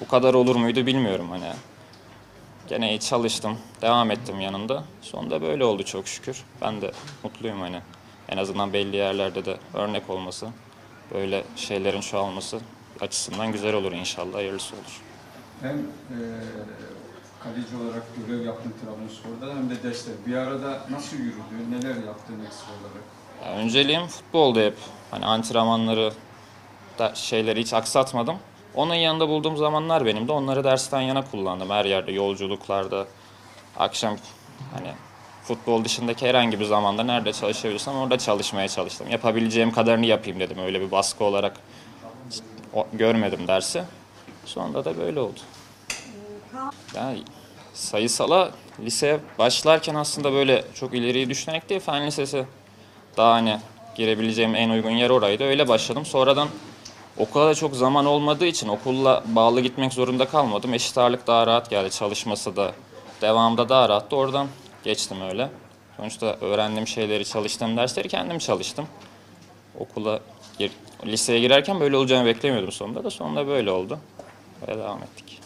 bu kadar olur muydu bilmiyorum hani. Gene iyi çalıştım, devam ettim yanında. Sonunda böyle oldu çok şükür. Ben de mutluyum hani. En azından belli yerlerde de örnek olması, böyle şeylerin çoğalması açısından güzel olur inşallah, hayırlısı olur. Hem e, kaleci olarak görev yaptın Trabzonspor'da hem de destek. Bir arada nasıl yürüdü, neler yaptın ekstra olarak? Ya önceliğim futbolda hep. Hani antrenmanları da şeyleri hiç aksatmadım. Onun yanında bulduğum zamanlar benim de onları dersten yana kullandım. Her yerde yolculuklarda, akşam hani futbol dışındaki herhangi bir zamanda nerede çalışabilirsem orada çalışmaya çalıştım. Yapabileceğim kadarını yapayım dedim. Öyle bir baskı olarak görmedim dersi. Sonunda da böyle oldu. Yani sayısala liseye başlarken aslında böyle çok ileriyi düşünerek değil, fen lisesi daha hani girebileceğim en uygun yer oraydı. Öyle başladım. Sonradan okula da çok zaman olmadığı için okulla bağlı gitmek zorunda kalmadım. Eşit ağırlık daha rahat geldi. Çalışması da devamda daha rahattı. Oradan geçtim öyle. Sonuçta öğrendiğim şeyleri, çalıştığım dersleri kendim çalıştım. Okula, gir, liseye girerken böyle olacağını beklemiyordum sonunda da. Sonunda böyle oldu. Ve devam ettik.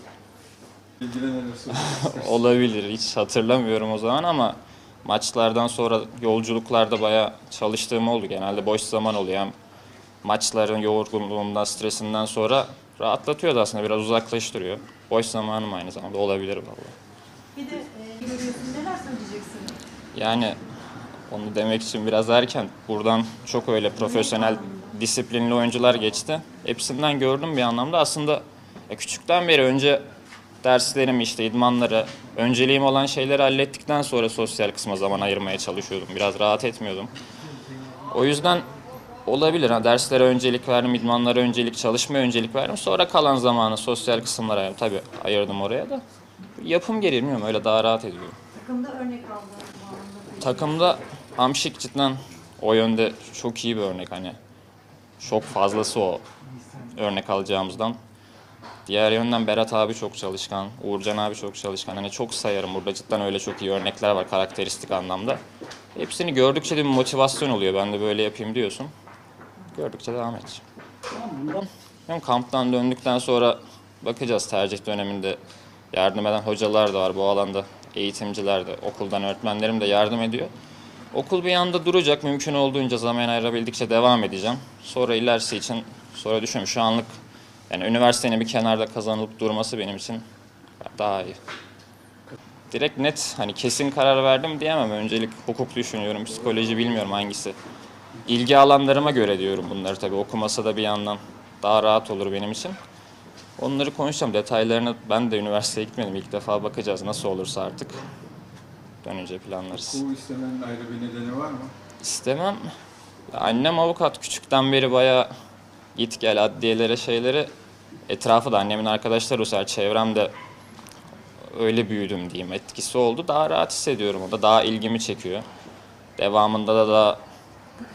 Olabilir. Hiç hatırlamıyorum o zaman ama maçlardan sonra yolculuklarda bayağı çalıştığım oldu. Genelde boş zaman oluyor. Hem maçların yorgunluğundan, stresinden sonra rahatlatıyordu aslında. Biraz uzaklaştırıyor. Boş zamanım aynı zamanda olabilir vallahi. Bir de e, görüyorsun neler söyleyeceksin? Yani onu demek için biraz erken. Buradan çok öyle profesyonel, disiplinli oyuncular geçti. Hepsinden gördüm bir anlamda. Aslında e, küçükten beri önce derslerimi işte idmanları, önceliğim olan şeyleri hallettikten sonra sosyal kısma zaman ayırmaya çalışıyordum. Biraz rahat etmiyordum. O yüzden olabilir. Ha, derslere öncelik verdim, idmanlara öncelik, çalışmaya öncelik verdim. Sonra kalan zamanı sosyal kısımlara tabii ayırdım oraya da. Yapım gereği bilmiyorum öyle daha rahat ediyorum. Takımda örnek anlamda. Takımda Hamşik cidden o yönde çok iyi bir örnek hani. Çok fazlası o örnek alacağımızdan. Diğer yönden Berat abi çok çalışkan, Uğurcan abi çok çalışkan. Hani çok sayarım burada cidden öyle çok iyi örnekler var karakteristik anlamda. Hepsini gördükçe de bir motivasyon oluyor. Ben de böyle yapayım diyorsun. Gördükçe devam edeceğim. Bilmiyorum, kamptan döndükten sonra bakacağız tercih döneminde yardım eden hocalar da var bu alanda. Eğitimciler de, okuldan öğretmenlerim de yardım ediyor. Okul bir yanda duracak. Mümkün olduğunca zaman ayırabildikçe devam edeceğim. Sonra ilerisi için sonra düşünüyorum. Şu anlık yani üniversitenin bir kenarda kazanılıp durması benim için daha iyi. Direkt net hani kesin karar verdim diyemem. Öncelik hukuk düşünüyorum, psikoloji bilmiyorum hangisi. İlgi alanlarıma göre diyorum bunları tabii. Okuması da bir yandan daha rahat olur benim için. Onları konuşacağım. Detaylarını ben de üniversiteye gitmedim. İlk defa bakacağız nasıl olursa artık. Dönünce planlarız. Bu istemenin ayrı bir nedeni var mı? İstemem. Annem avukat. Küçükten beri bayağı git gel adliyelere şeyleri etrafı da annemin arkadaşları o sefer çevremde öyle büyüdüm diyeyim etkisi oldu. Daha rahat hissediyorum o da daha ilgimi çekiyor. Devamında da daha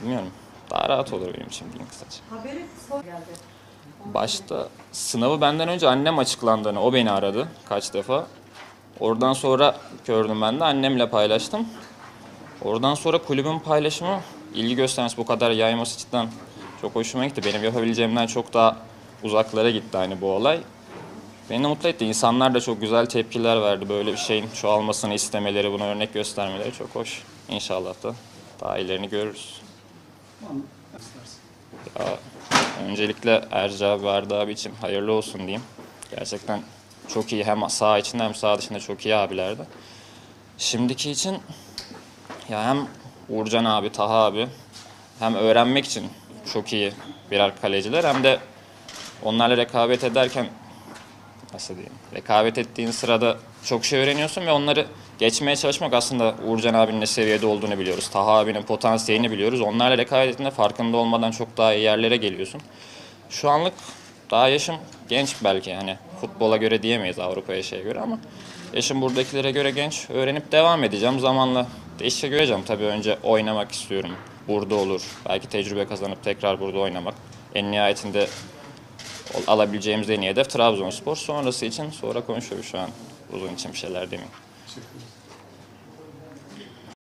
bilmiyorum daha rahat olur benim için diyeyim kısaca. Haberi sor geldi. Başta sınavı benden önce annem açıklandığını o beni aradı kaç defa. Oradan sonra gördüm ben de annemle paylaştım. Oradan sonra kulübün paylaşımı ilgi göstermesi bu kadar yayması cidden çok hoşuma gitti. Benim yapabileceğimden çok daha uzaklara gitti hani bu olay. Beni de mutlu etti. İnsanlar da çok güzel tepkiler verdi. Böyle bir şeyin çoğalmasını istemeleri, buna örnek göstermeleri çok hoş. İnşallah da daha ilerini görürüz. Tamam. Ya, öncelikle Erci abi, Arda abi için hayırlı olsun diyeyim. Gerçekten çok iyi hem saha içinde hem saha dışında çok iyi abilerdi. Şimdiki için ya hem Uğurcan abi, Taha abi hem öğrenmek için çok iyi birer kaleciler hem de onlarla rekabet ederken nasıl diyeyim rekabet ettiğin sırada çok şey öğreniyorsun ve onları geçmeye çalışmak aslında Uğurcan abinin ne seviyede olduğunu biliyoruz. Taha abinin potansiyelini biliyoruz. Onlarla rekabet ettiğinde farkında olmadan çok daha iyi yerlere geliyorsun. Şu anlık daha yaşım genç belki hani futbola göre diyemeyiz Avrupa'ya şeye göre ama yaşım buradakilere göre genç. Öğrenip devam edeceğim. Zamanla değişiklik göreceğim. Tabii önce oynamak istiyorum. Burada olur. Belki tecrübe kazanıp tekrar burada oynamak. En nihayetinde alabileceğimiz en iyi hedef Trabzonspor. Sonrası için sonra konuşuyoruz şu an. Uzun için bir şeyler demeyeyim.